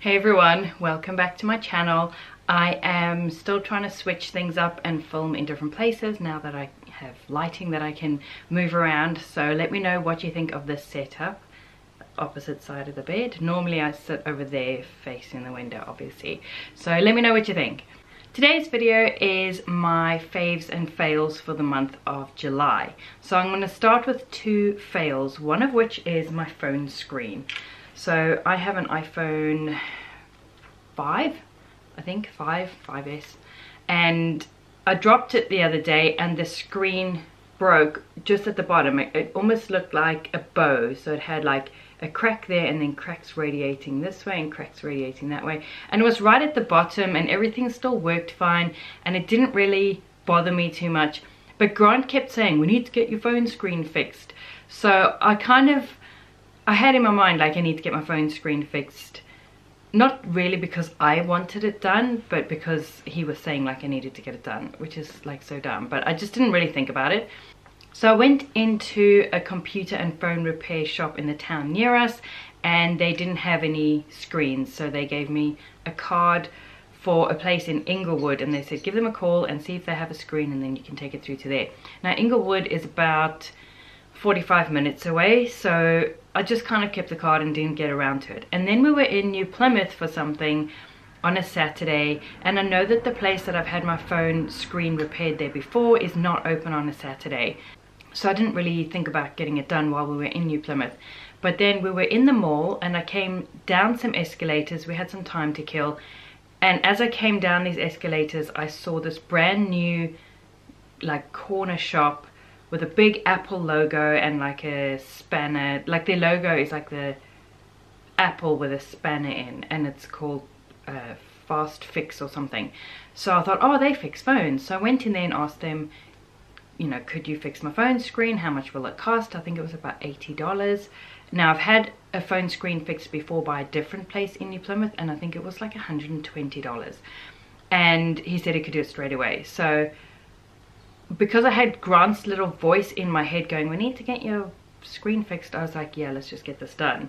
Hey everyone, welcome back to my channel. I am still trying to switch things up and film in different places now that I have lighting that I can move around. So let me know what you think of this setup opposite side of the bed. Normally I sit over there facing the window obviously. So let me know what you think. Today's video is my faves and fails for the month of July. So I'm going to start with two fails, one of which is my phone screen. So I have an iPhone 5, I think, 5, 5S. And I dropped it the other day and the screen broke just at the bottom. It, it almost looked like a bow. So it had like a crack there and then cracks radiating this way and cracks radiating that way. And it was right at the bottom and everything still worked fine and it didn't really bother me too much. But Grant kept saying, we need to get your phone screen fixed. So I kind of I had in my mind like I need to get my phone screen fixed. Not really because I wanted it done, but because he was saying like I needed to get it done, which is like so dumb. But I just didn't really think about it. So I went into a computer and phone repair shop in the town near us and they didn't have any screens. So they gave me a card for a place in Inglewood and they said give them a call and see if they have a screen and then you can take it through to there. Now Inglewood is about 45 minutes away so I just kind of kept the card and didn't get around to it. And then we were in New Plymouth for something on a Saturday and I know that the place that I've had my phone screen repaired there before is not open on a Saturday. So I didn't really think about getting it done while we were in New Plymouth. But then we were in the mall and I came down some escalators. We had some time to kill. And as I came down these escalators I saw this brand new like corner shop with a big Apple logo and like a spanner. Like their logo is like the Apple with a spanner in and it's called uh, Fast Fix or something. So I thought, oh, they fix phones. So I went in there and asked them, you know, could you fix my phone screen? How much will it cost? I think it was about $80. Now I've had a phone screen fixed before by a different place in New Plymouth and I think it was like $120. And he said he could do it straight away. So because I had Grant's little voice in my head going, we need to get your screen fixed, I was like, yeah, let's just get this done.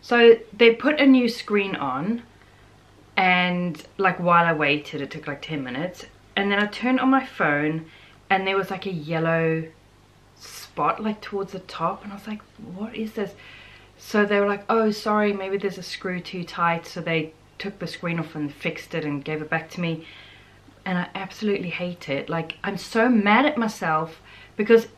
So they put a new screen on and like while I waited, it took like 10 minutes. And then I turned on my phone and there was like a yellow spot like towards the top. And I was like, what is this? So they were like, oh, sorry, maybe there's a screw too tight. So they took the screen off and fixed it and gave it back to me and I absolutely hate it. Like, I'm so mad at myself because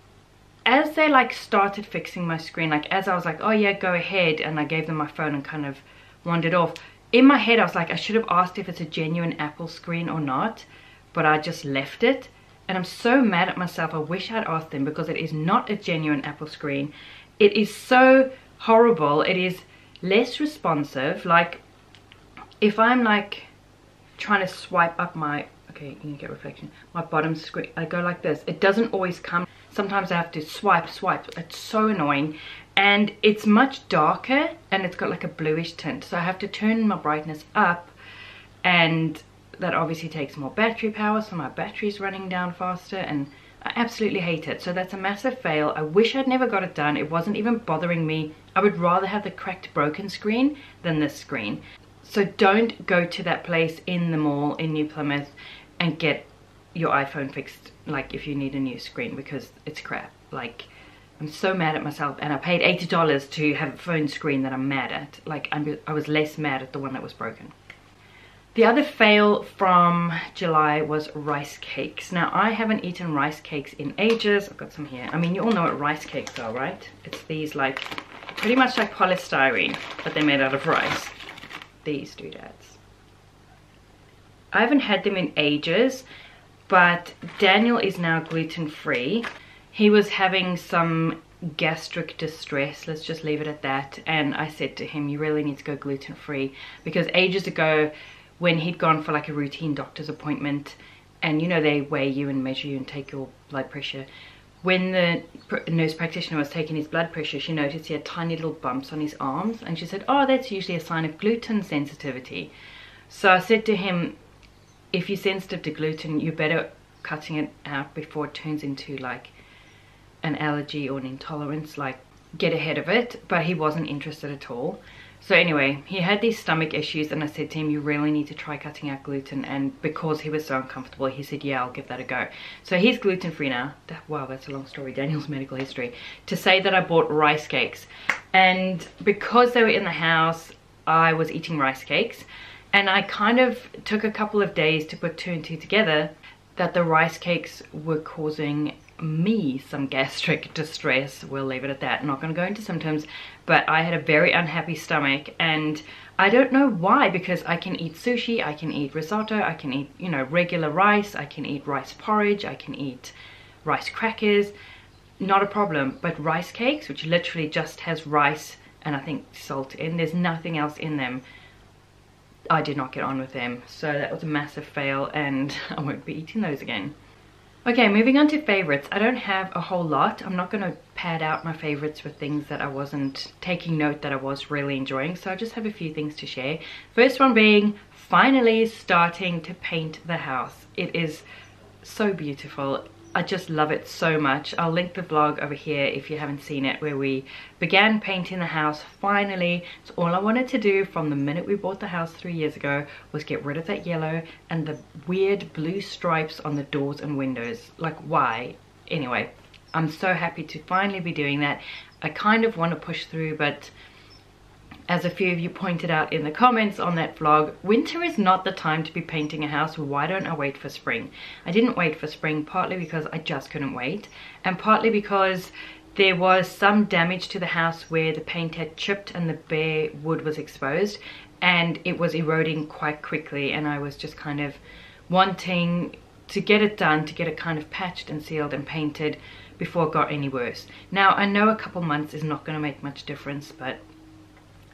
as they like started fixing my screen, like as I was like, oh yeah, go ahead, and I gave them my phone and kind of wandered off, in my head I was like, I should have asked if it's a genuine Apple screen or not, but I just left it. And I'm so mad at myself. I wish I'd asked them because it is not a genuine Apple screen. It is so horrible. It is less responsive. Like, if I'm like trying to swipe up my okay you can get reflection my bottom screen i go like this it doesn't always come sometimes i have to swipe swipe it's so annoying and it's much darker and it's got like a bluish tint so i have to turn my brightness up and that obviously takes more battery power so my battery's running down faster and I absolutely hate it. So that's a massive fail. I wish I'd never got it done. It wasn't even bothering me. I would rather have the cracked broken screen than this screen. So don't go to that place in the mall in New Plymouth and get your iPhone fixed like if you need a new screen because it's crap. Like I'm so mad at myself and I paid $80 to have a phone screen that I'm mad at. Like I'm, I was less mad at the one that was broken. The other fail from July was rice cakes. Now I haven't eaten rice cakes in ages. I've got some here. I mean you all know what rice cakes are right? It's these like pretty much like polystyrene but they're made out of rice. These doodads I haven't had them in ages, but Daniel is now gluten-free. He was having some gastric distress, let's just leave it at that. And I said to him, you really need to go gluten-free because ages ago when he'd gone for like a routine doctor's appointment and you know they weigh you and measure you and take your blood pressure when the nurse practitioner was taking his blood pressure, she noticed he had tiny little bumps on his arms and she said, oh, that's usually a sign of gluten sensitivity. So I said to him, if you're sensitive to gluten, you're better cutting it out before it turns into like an allergy or an intolerance. Like get ahead of it, but he wasn't interested at all. So anyway, he had these stomach issues and I said to him, you really need to try cutting out gluten. And because he was so uncomfortable, he said, yeah, I'll give that a go. So he's gluten-free now. That, wow, that's a long story, Daniel's medical history. To say that I bought rice cakes. And because they were in the house, I was eating rice cakes. And I kind of took a couple of days to put two and two together that the rice cakes were causing me some gastric distress. We'll leave it at that. I'm not going to go into symptoms but i had a very unhappy stomach. And i don't know why because i can eat sushi i can eat risotto i can eat you know regular rice i can eat rice porridge i can eat rice crackers. Not a problem. But rice cakes which literally just has rice and i think salt in there's nothing else in them i did not get on with them so that was a massive fail and i won't be eating those again Okay, moving on to favorites. I don't have a whole lot. I'm not going to pad out my favorites with things that I wasn't taking note that I was really enjoying. So I just have a few things to share. First one being finally starting to paint the house. It is so beautiful. I just love it so much. I'll link the vlog over here if you haven't seen it where we began painting the house finally. It's all I wanted to do from the minute we bought the house three years ago was get rid of that yellow and the weird blue stripes on the doors and windows. Like why? Anyway, I'm so happy to finally be doing that. I kind of want to push through but as a few of you pointed out in the comments on that vlog, winter is not the time to be painting a house. Why don't I wait for spring? I didn't wait for spring partly because I just couldn't wait and partly because there was some damage to the house where the paint had chipped and the bare wood was exposed and it was eroding quite quickly and I was just kind of wanting to get it done, to get it kind of patched and sealed and painted before it got any worse. Now I know a couple months is not going to make much difference but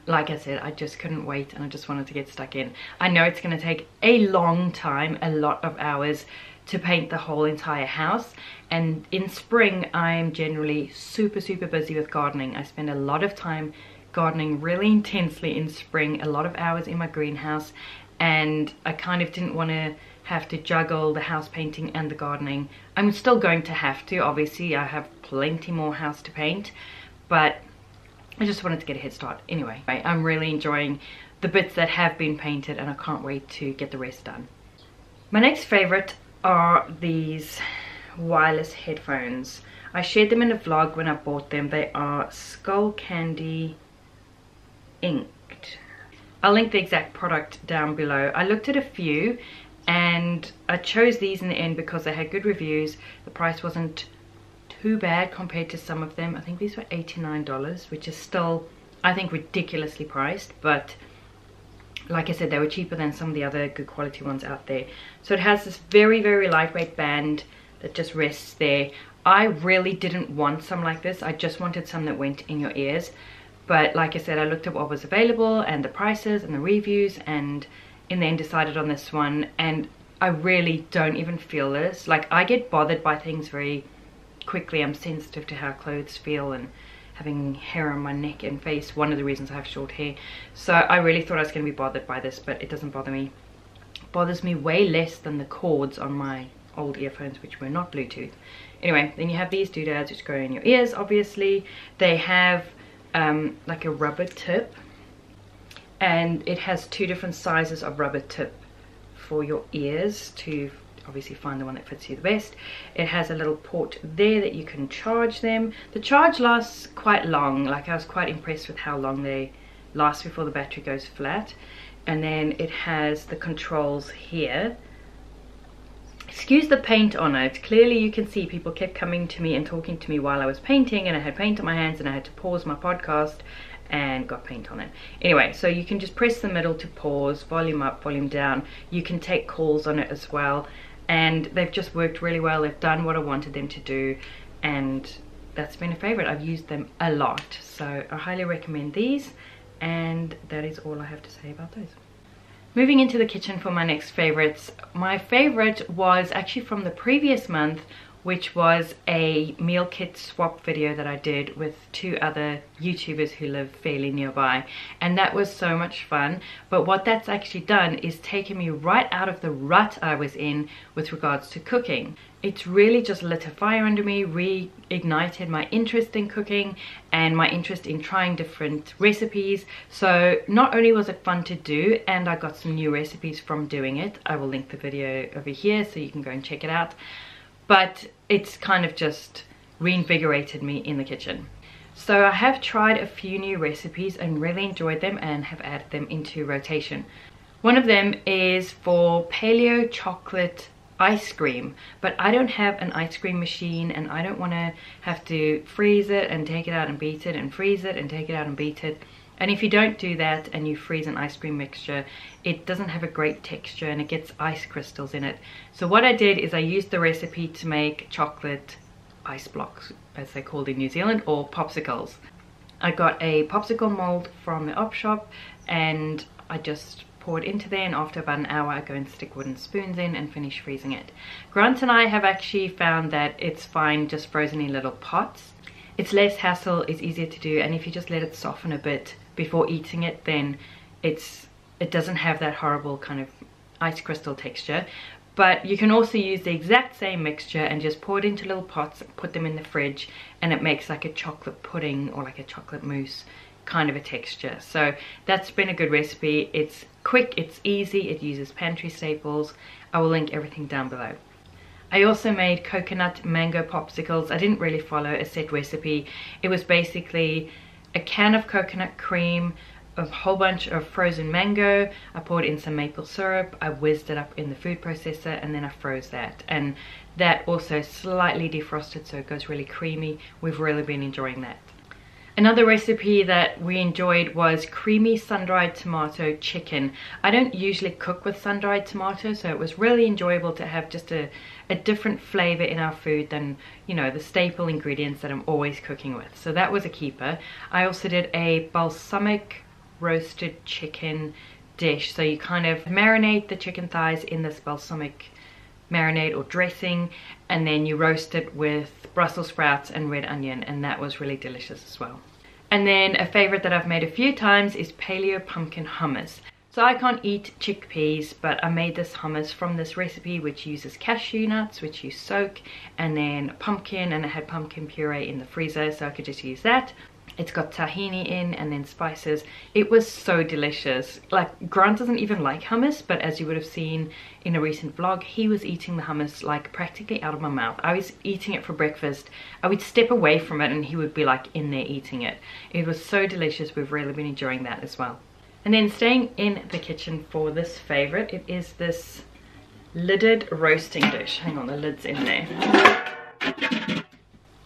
like I said, I just couldn't wait and I just wanted to get stuck in. I know it's going to take a long time, a lot of hours to paint the whole entire house and in spring I'm generally super super busy with gardening. I spend a lot of time gardening really intensely in spring, a lot of hours in my greenhouse and I kind of didn't want to have to juggle the house painting and the gardening. I'm still going to have to, obviously I have plenty more house to paint but I just wanted to get a head start. Anyway, I'm really enjoying the bits that have been painted and I can't wait to get the rest done. My next favorite are these wireless headphones. I shared them in a vlog when I bought them. They are Skullcandy Ink'd. I'll link the exact product down below. I looked at a few and I chose these in the end because they had good reviews. The price wasn't too bad compared to some of them. I think these were $89, which is still, I think, ridiculously priced, but like I said, they were cheaper than some of the other good quality ones out there. So it has this very, very lightweight band that just rests there. I really didn't want some like this. I just wanted some that went in your ears. But like I said, I looked at what was available and the prices and the reviews and in the end decided on this one. And I really don't even feel this. Like I get bothered by things very quickly I'm sensitive to how clothes feel and having hair on my neck and face one of the reasons I have short hair. So I really thought I was going to be bothered by this but it doesn't bother me. It bothers me way less than the cords on my old earphones which were not Bluetooth. Anyway then you have these doodads which go in your ears obviously. They have um, like a rubber tip and it has two different sizes of rubber tip for your ears to obviously find the one that fits you the best. It has a little port there that you can charge them. The charge lasts quite long, like I was quite impressed with how long they last before the battery goes flat. And then it has the controls here. Excuse the paint on it. Clearly you can see people kept coming to me and talking to me while I was painting and I had paint on my hands and I had to pause my podcast and got paint on it. Anyway, so you can just press the middle to pause, volume up, volume down. You can take calls on it as well and they've just worked really well. They've done what I wanted them to do and that's been a favorite. I've used them a lot. So I highly recommend these and that is all I have to say about those. Moving into the kitchen for my next favorites. My favorite was actually from the previous month which was a meal kit swap video that I did with two other YouTubers who live fairly nearby and that was so much fun but what that's actually done is taken me right out of the rut I was in with regards to cooking it's really just lit a fire under me, reignited my interest in cooking and my interest in trying different recipes. So not only was it fun to do and I got some new recipes from doing it. I will link the video over here so you can go and check it out. But it's kind of just reinvigorated me in the kitchen. So I have tried a few new recipes and really enjoyed them and have added them into rotation. One of them is for paleo chocolate ice cream but I don't have an ice cream machine and I don't want to have to freeze it and take it out and beat it and freeze it and take it out and beat it and if you don't do that and you freeze an ice cream mixture it doesn't have a great texture and it gets ice crystals in it so what I did is I used the recipe to make chocolate ice blocks as they're called in New Zealand or popsicles I got a popsicle mold from the op shop and I just pour it into there and after about an hour I go and stick wooden spoons in and finish freezing it. Grant and I have actually found that it's fine just frozen in little pots. It's less hassle, it's easier to do and if you just let it soften a bit before eating it then it's it doesn't have that horrible kind of ice crystal texture. But you can also use the exact same mixture and just pour it into little pots put them in the fridge and it makes like a chocolate pudding or like a chocolate mousse kind of a texture. So that's been a good recipe. It's quick it's easy it uses pantry staples. I will link everything down below. I also made coconut mango popsicles. I didn't really follow a set recipe. It was basically a can of coconut cream, a whole bunch of frozen mango. I poured in some maple syrup. I whizzed it up in the food processor and then I froze that. And that also slightly defrosted so it goes really creamy. We've really been enjoying that. Another recipe that we enjoyed was creamy sun-dried tomato chicken. I don't usually cook with sun-dried tomatoes, so it was really enjoyable to have just a, a different flavor in our food than, you know, the staple ingredients that I'm always cooking with. So that was a keeper. I also did a balsamic roasted chicken dish. So you kind of marinate the chicken thighs in this balsamic marinade or dressing and then you roast it with Brussels sprouts and red onion and that was really delicious as well. And then a favorite that I've made a few times is paleo pumpkin hummus. So I can't eat chickpeas, but I made this hummus from this recipe which uses cashew nuts, which you soak, and then pumpkin, and I had pumpkin puree in the freezer, so I could just use that. It's got tahini in and then spices. It was so delicious. Like Grant doesn't even like hummus, but as you would have seen in a recent vlog, he was eating the hummus like practically out of my mouth. I was eating it for breakfast. I would step away from it and he would be like in there eating it. It was so delicious. We've really been enjoying that as well. And then staying in the kitchen for this favorite, it is this lidded roasting dish. Hang on, the lid's in there.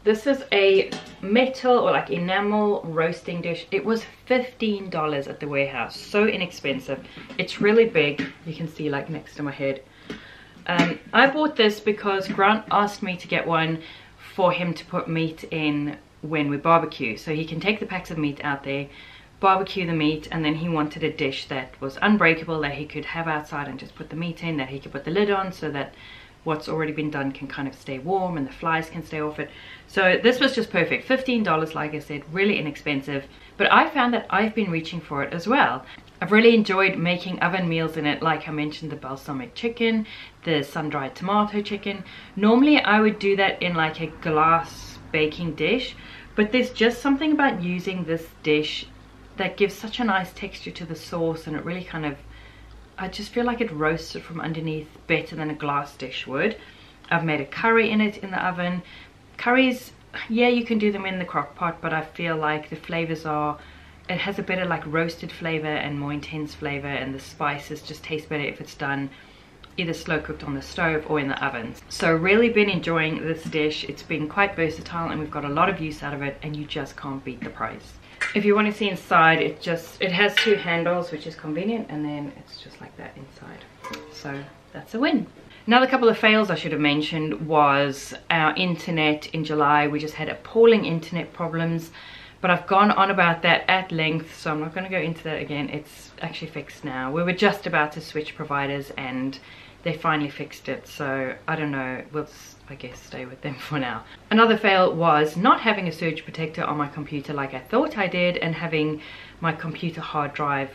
This is a metal or like enamel roasting dish. It was $15 at the warehouse. So inexpensive. It's really big. You can see like next to my head. Um, I bought this because Grant asked me to get one for him to put meat in when we barbecue. So he can take the packs of meat out there, barbecue the meat, and then he wanted a dish that was unbreakable that he could have outside and just put the meat in, that he could put the lid on so that what's already been done can kind of stay warm and the flies can stay off it. So this was just perfect. $15, like I said, really inexpensive. But I found that I've been reaching for it as well. I've really enjoyed making oven meals in it, like I mentioned the balsamic chicken, the sun-dried tomato chicken. Normally I would do that in like a glass baking dish, but there's just something about using this dish that gives such a nice texture to the sauce and it really kind of I just feel like it roasted from underneath better than a glass dish would. I've made a curry in it in the oven. Curries, yeah, you can do them in the crock pot, but I feel like the flavors are, it has a better like roasted flavor and more intense flavor and the spices just taste better if it's done either slow cooked on the stove or in the oven. So really been enjoying this dish. It's been quite versatile and we've got a lot of use out of it and you just can't beat the price if you want to see inside it just it has two handles which is convenient and then it's just like that inside. So that's a win. Another couple of fails i should have mentioned was our internet in july. We just had appalling internet problems but I've gone on about that at length so I'm not going to go into that again. It's actually fixed now. We were just about to switch providers and they finally fixed it. So I don't know. We'll I guess stay with them for now. Another fail was not having a surge protector on my computer like I thought I did and having my computer hard drive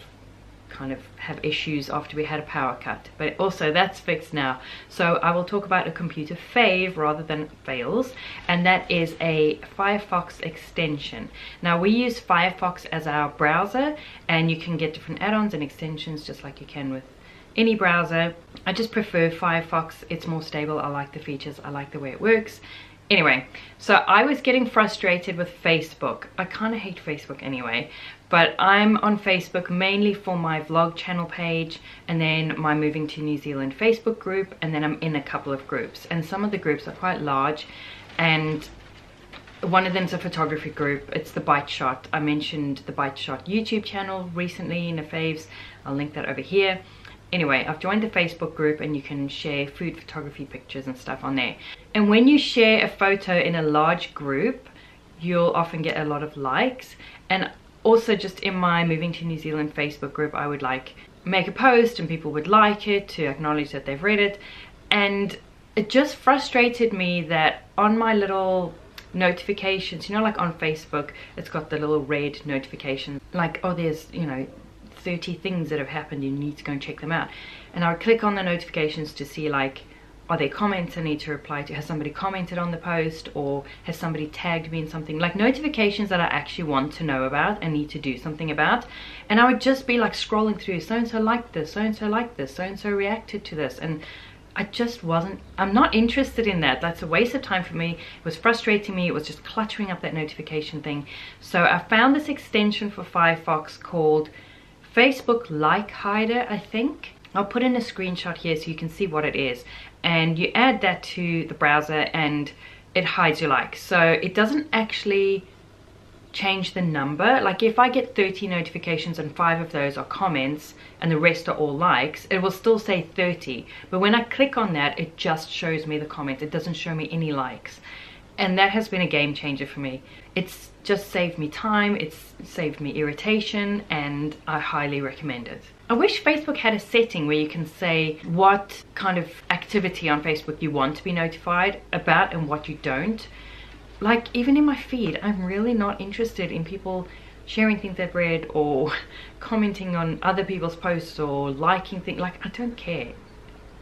kind of have issues after we had a power cut. But also that's fixed now. So I will talk about a computer fave rather than fails and that is a Firefox extension. Now we use Firefox as our browser and you can get different add-ons and extensions just like you can with any browser. I just prefer Firefox. It's more stable. I like the features. I like the way it works Anyway, so I was getting frustrated with Facebook. I kind of hate Facebook anyway, but I'm on Facebook mainly for my vlog channel page and then my moving to New Zealand Facebook group and then I'm in a couple of groups. And some of the groups are quite large and one of them's a photography group. It's the bite shot. I mentioned the bite shot youtube channel recently in the faves. I'll link that over here anyway i've joined the facebook group and you can share food photography pictures and stuff on there. And when you share a photo in a large group you'll often get a lot of likes. And also just in my moving to new zealand facebook group i would like make a post and people would like it to acknowledge that they've read it. And it just frustrated me that on my little notifications you know like on facebook it's got the little red notification like oh there's you know 30 things that have happened you need to go and check them out and I would click on the notifications to see like are there comments I need to reply to has somebody commented on the post or has somebody tagged me in something like notifications that I actually want to know about and need to do something about and I would just be like scrolling through so and so liked this so and so liked this so and so reacted to this and I just wasn't, I'm not interested in that. That's a waste of time for me. It was frustrating me. It was just cluttering up that notification thing. So I found this extension for Firefox called Facebook Like Hider, I think. I'll put in a screenshot here so you can see what it is. And you add that to the browser and it hides your likes. So it doesn't actually change the number. Like if I get 30 notifications and five of those are comments and the rest are all likes, it will still say 30. But when I click on that, it just shows me the comments. It doesn't show me any likes and that has been a game changer for me it's just saved me time it's saved me irritation and i highly recommend it. I wish facebook had a setting where you can say what kind of activity on facebook you want to be notified about and what you don't. Like even in my feed i'm really not interested in people sharing things they've read or commenting on other people's posts or liking things. Like i don't care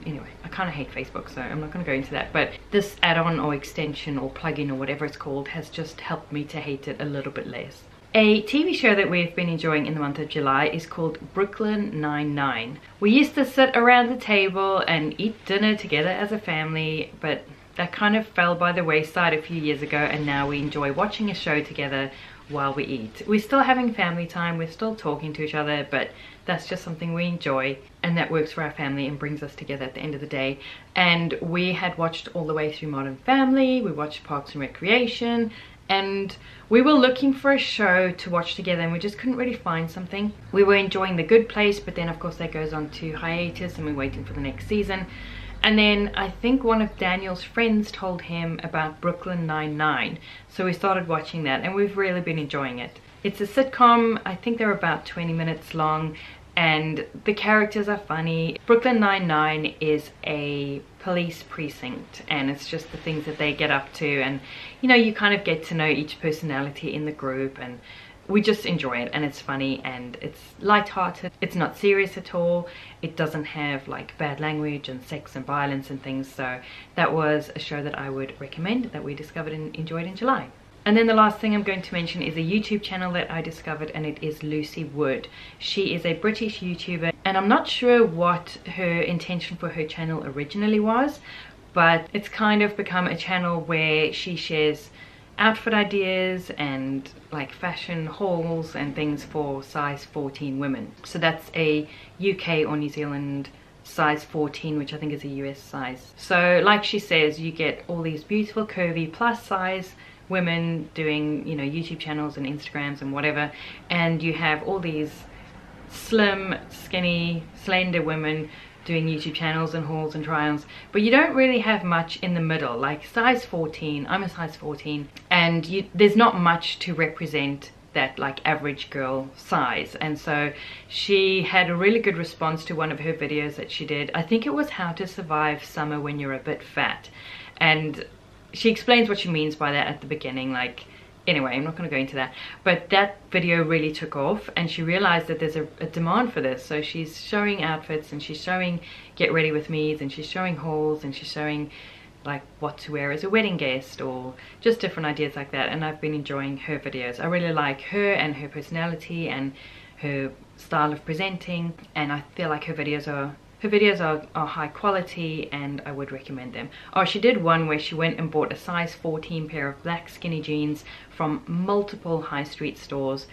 anyway i kind of hate facebook so i'm not going to go into that but this add-on or extension or plugin or whatever it's called has just helped me to hate it a little bit less a TV show that we've been enjoying in the month of July is called Brooklyn Nine-Nine. We used to sit around the table and eat dinner together as a family, but that kind of fell by the wayside a few years ago and now we enjoy watching a show together while we eat. We're still having family time, we're still talking to each other, but that's just something we enjoy and that works for our family and brings us together at the end of the day. And we had watched all the way through Modern Family, we watched Parks and Recreation, and we were looking for a show to watch together and we just couldn't really find something. We were enjoying The Good Place, but then of course that goes on to hiatus and we're waiting for the next season. And then I think one of Daniel's friends told him about Brooklyn Nine-Nine. So we started watching that and we've really been enjoying it. It's a sitcom, I think they're about 20 minutes long and the characters are funny. Brooklyn Nine-Nine is a police precinct and it's just the things that they get up to and you know you kind of get to know each personality in the group and we just enjoy it and it's funny and it's light-hearted. It's not serious at all. It doesn't have like bad language and sex and violence and things so that was a show that i would recommend that we discovered and enjoyed in july. And then the last thing I'm going to mention is a YouTube channel that I discovered and it is Lucy Wood. She is a British YouTuber and I'm not sure what her intention for her channel originally was but it's kind of become a channel where she shares outfit ideas and like fashion hauls and things for size 14 women. So that's a UK or New Zealand size 14 which I think is a US size. So like she says you get all these beautiful curvy plus size women doing you know YouTube channels and Instagrams and whatever and you have all these slim skinny slender women doing YouTube channels and hauls and try-ons but you don't really have much in the middle like size 14 I'm a size 14 and you, there's not much to represent that like average girl size. And so she had a really good response to one of her videos that she did. I think it was how to survive summer when you're a bit fat. And she explains what she means by that at the beginning like anyway i'm not going to go into that. But that video really took off and she realized that there's a, a, demand for this. So she's showing outfits and she's showing get ready with me's and she's showing hauls and she's showing like what to wear as a wedding guest or just different ideas like that. And I've been enjoying her videos. I really like her and her personality and her style of presenting and I feel like her videos are her videos are, are high quality and I would recommend them. Oh, she did one where she went and bought a size 14 pair of black skinny jeans from multiple high street stores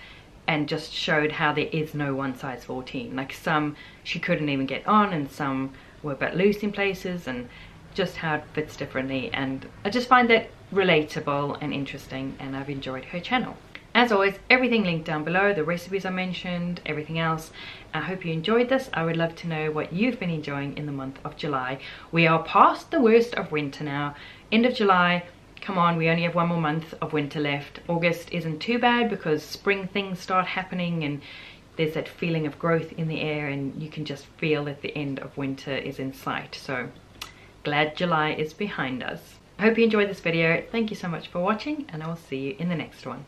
and just showed how there is no one size 14. Like some she couldn't even get on and some were a bit loose in places and just how it fits differently and I just find that relatable and interesting and I've enjoyed her channel. As always, everything linked down below, the recipes I mentioned, everything else. I hope you enjoyed this. I would love to know what you've been enjoying in the month of July. We are past the worst of winter now. End of July, come on, we only have one more month of winter left. August isn't too bad because spring things start happening and there's that feeling of growth in the air and you can just feel that the end of winter is in sight. So glad July is behind us. I hope you enjoyed this video. Thank you so much for watching and I will see you in the next one.